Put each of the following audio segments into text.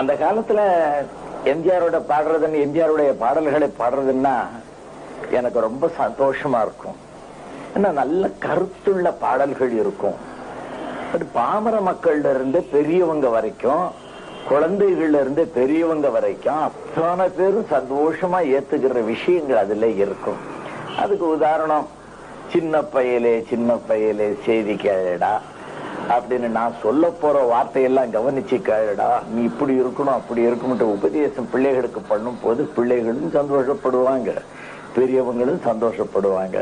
அந்த காலத்துல எம்ஜிஆரோட பாடுறதுன்னு எம்ஜிஆருடைய பாடல்களை பாடுறதுன்னா எனக்கு ரொம்ப சந்தோஷமா இருக்கும். ஏன்னா நல்ல கருத்துள்ள பாடல்கள் இருக்கும். பாமர மக்கள்ல இருந்து பெரியவங்க வரைக்கும் குழந்தைகள்ல இருந்து பெரியவங்க வரைக்கும் அத்தனை பேரும் சந்தோஷமா ஏத்துக்கிற விஷயங்கள் அதுல இருக்கும். அதுக்கு உதாரணம் சின்ன பயலே சின்ன பயலே செய்தி கேளடா. அப்படின்னு நான் சொல்ல போற வார்த்தையெல்லாம் கவனிச்சு கேடா நீ இப்படி இருக்கணும் அப்படி இருக்கணும்ன்ற உபதேசம் பிள்ளைகளுக்கு பண்ணும் போது பிள்ளைகளும் சந்தோஷப்படுவாங்க. பெரியவங்களும் சந்தோஷப்படுவாங்க.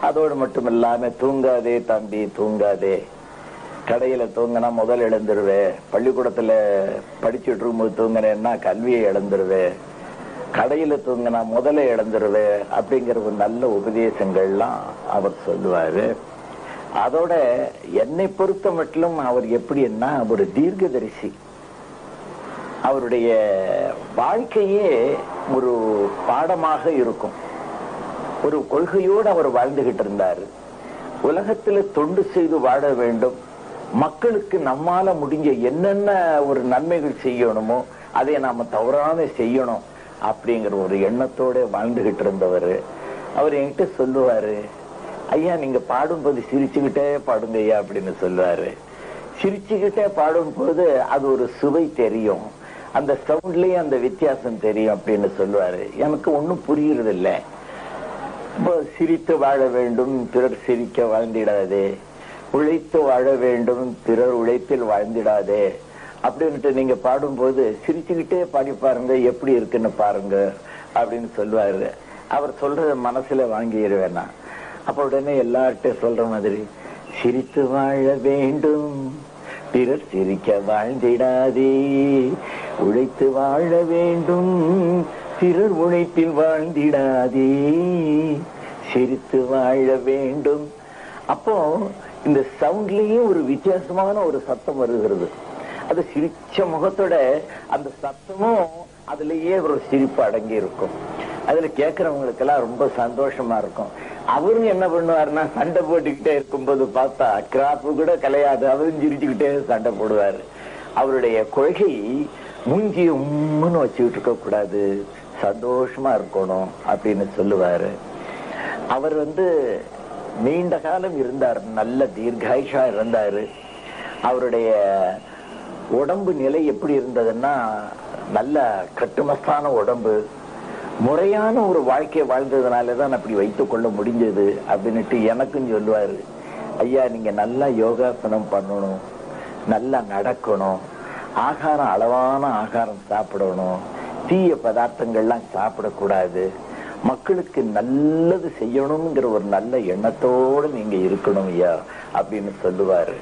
அதோடு மட்டும் இல்லாம தூங்காதே தம்பி தூங்காதே. கடையில தூங்கினா முதல் இழந்துருவே பள்ளிக்கூடத்துல படிச்சுட்டு இருக்கும்போது தூங்கினேன்னா கல்வியை இழந்துருவேன் கடையில தூங்கினா முதல்ல இழந்துருவே அப்படிங்கிற ஒரு நல்ல உபதேசங்கள்லாம் அவர் சொல்லுவாரு. அதோட என்னை பொறுத்த மட்டும் அவர் எப்படின்னா ஒரு தீர்க்கதரிசி. அவருடைய வாழ்க்கையே ஒரு பாடமாக இருக்கும். ஒரு கொள்கையோடு அவர் வாழ்ந்துகிட்டு இருந்தாரு. உலகத்துல தொண்டு செய்து வாழ வேண்டும். மக்களுக்கு நம்மால முடிஞ்ச என்னென்ன ஒரு நன்மைகள் செய்யணுமோ அதை நாம தவறாம செய்யணும் அப்படிங்கிற ஒரு எண்ணத்தோட வாழ்ந்துகிட்டு இருந்தவர். அவர் என்கிட்ட சொல்லுவாரு ஐயா நீங்க பாடும்போது சிரிச்சுக்கிட்டே பாடுங்க ஐயா அப்படின்னு சொல்லுவாரு. சிரிச்சுக்கிட்டே பாடும்போது அது ஒரு சுவை தெரியும். அந்த சவுண்ட்லயும் அந்த வித்தியாசம் தெரியும் அப்படின்னு சொல்லுவாரு. எனக்கு ஒன்னும் புரியுறது இல்லை சிரித்து வாழ வேண்டும் பிறர் சிரிக்க வாழ்ந்திடாதே. உழைத்து வாழ வேண்டும் பிறர் உழைப்பில் வாழ்ந்திடாதே. அப்படின்ட்டு நீங்க பாடும்போது சிரிச்சுக்கிட்டே பாடி பாருங்க எப்படி இருக்குன்னு பாருங்க அப்படின்னு சொல்லுவாரு. அவர் சொல்றத மனசுல வாங்கிடுவேனா அப்ப உடனே எல்லார்ட்டும் சொல்ற மாதிரி சிரித்து வாழ வேண்டும் பிறர் சிரிக்க வாழ்ந்திடாதே உழைத்து வாழ வேண்டும் பிறர் உழைப்பில் வாழ்ந்திடாதே சிரித்து வாழ வேண்டும். அப்போ இந்த சவுண்ட்லயே ஒரு வித்தியாசமான ஒரு சத்தம் வருகிறது. அது சிரிச்ச முகத்தோட அந்த சத்தமும் அதுலயே ஒரு சிரிப்பு அடங்கி இருக்கும் அதுல கேட்கறவங்களுக்கு எல்லாம் ரொம்ப சந்தோஷமா இருக்கும். அவரும் என்ன பண்ணுவாருன்னா சண்டை போட்டுக்கிட்டே இருக்கும்போது பார்த்தா கிராப்பு கூட கலையாது. அவரும் சிரிச்சுக்கிட்டே சண்டை போடுவாரு. அவருடைய கொள்கை மூஞ்சியை உம்முன்னு வச்சுக்கிட்டு இருக்க கூடாது சந்தோஷமா இருக்கணும் அப்படின்னு சொல்லுவாரு. அவர் வந்து நீண்ட காலம் இருந்தார். நல்ல தீர்காயுஷா இருந்தாரு. அவருடைய உடம்பு நிலை எப்படி இருந்ததுன்னா நல்ல கட்டுமஸ்தான உடம்பு. முறையான ஒரு வாழ்க்கையை வாழ்ந்ததுனாலதான் அப்படி வைத்துக் கொள்ள முடிஞ்சது அப்படின்னுட்டு எனக்கும் சொல்லுவாரு. ஐயா நீங்க நல்லா யோகாசனம் பண்ணணும் நல்லா நடக்கணும் ஆகாரம் அளவான ஆகாரம் சாப்பிடணும் தீய பதார்த்தங்கள்லாம் சாப்பிடக்கூடாது மக்களுக்கு நல்லது செய்யணுங்கிற ஒரு நல்ல எண்ணத்தோடு நீங்க இருக்கணும் ஐயா அப்படின்னு சொல்லுவாரு.